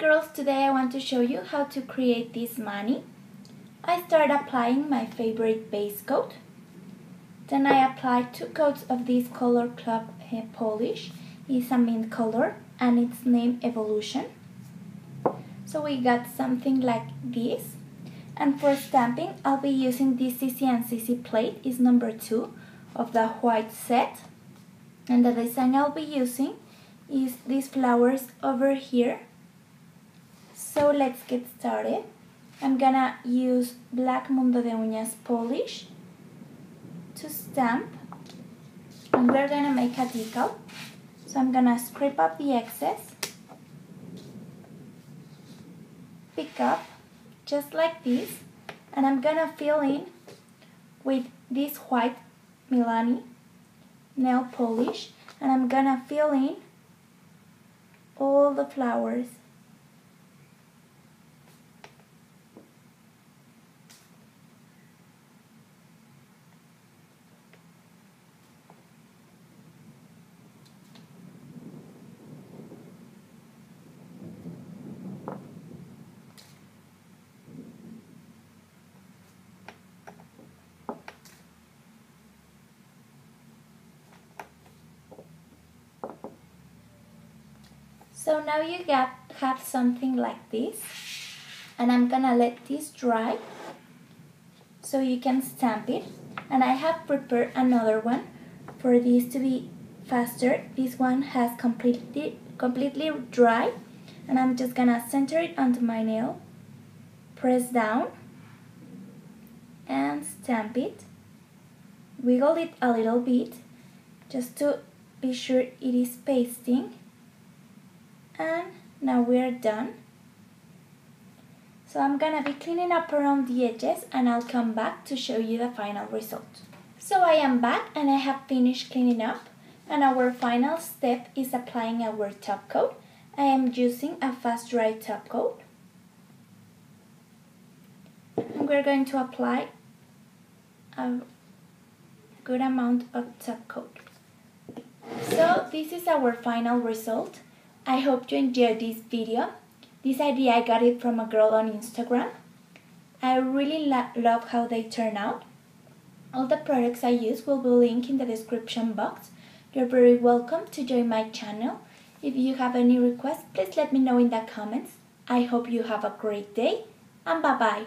Girls, today I want to show you how to create this mani. I start applying my favorite base coat. Then I apply two coats of this Color Club eh, polish. It's a mint color and it's named Evolution. So we got something like this. And for stamping, I'll be using this Cici and Sisi plate. It's number two of the white set. And the design I'll be using is these flowers over here so let's get started. I'm gonna use Black Mundo de Uñas polish to stamp and we're gonna make a decal. So I'm gonna scrape up the excess, pick up just like this and I'm gonna fill in with this white Milani nail polish and I'm gonna fill in all the flowers So now you got have something like this. And I'm gonna let this dry so you can stamp it. And I have prepared another one for this to be faster. This one has completely completely dry. And I'm just gonna center it onto my nail. Press down. And stamp it. Wiggle it a little bit just to be sure it is pasting and now we're done. So I'm gonna be cleaning up around the edges and I'll come back to show you the final result. So I am back and I have finished cleaning up and our final step is applying our top coat. I am using a fast dry top coat. And we're going to apply a good amount of top coat. So this is our final result I hope you enjoyed this video. This idea I got it from a girl on Instagram. I really lo love how they turn out. All the products I use will be linked in the description box. You're very welcome to join my channel. If you have any requests, please let me know in the comments. I hope you have a great day and bye bye.